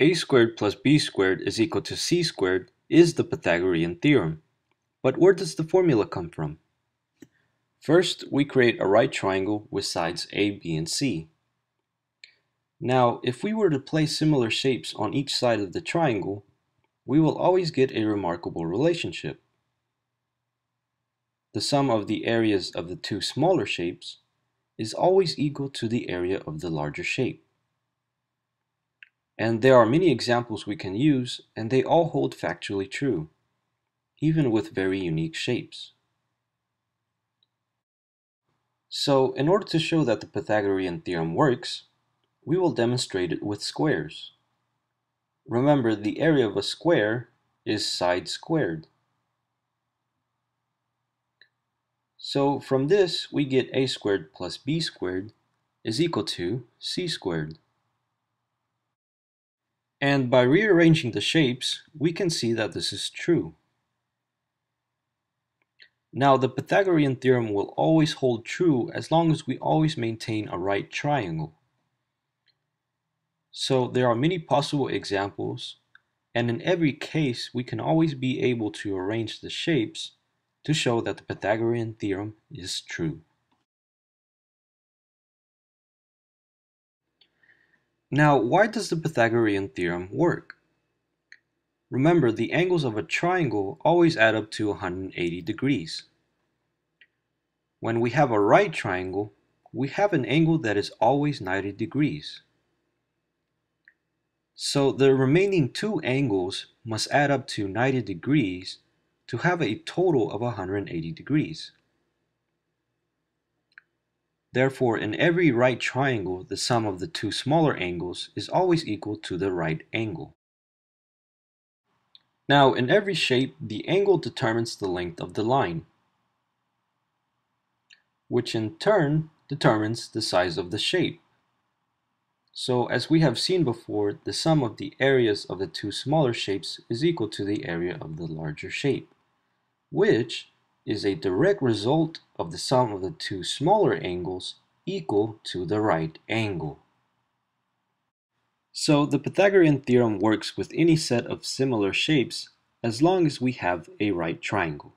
a squared plus b squared is equal to c squared is the Pythagorean theorem. But where does the formula come from? First, we create a right triangle with sides a, b, and c. Now, if we were to place similar shapes on each side of the triangle, we will always get a remarkable relationship. The sum of the areas of the two smaller shapes is always equal to the area of the larger shape. And there are many examples we can use, and they all hold factually true, even with very unique shapes. So, in order to show that the Pythagorean theorem works, we will demonstrate it with squares. Remember, the area of a square is side squared. So from this, we get a squared plus b squared is equal to c squared. And by rearranging the shapes, we can see that this is true. Now the Pythagorean theorem will always hold true as long as we always maintain a right triangle. So there are many possible examples, and in every case we can always be able to arrange the shapes to show that the Pythagorean theorem is true. Now, why does the Pythagorean theorem work? Remember, the angles of a triangle always add up to 180 degrees. When we have a right triangle, we have an angle that is always 90 degrees. So the remaining two angles must add up to 90 degrees to have a total of 180 degrees. Therefore, in every right triangle, the sum of the two smaller angles is always equal to the right angle. Now, in every shape, the angle determines the length of the line, which in turn determines the size of the shape. So, as we have seen before, the sum of the areas of the two smaller shapes is equal to the area of the larger shape, which is a direct result of the sum of the two smaller angles equal to the right angle. So the Pythagorean theorem works with any set of similar shapes as long as we have a right triangle.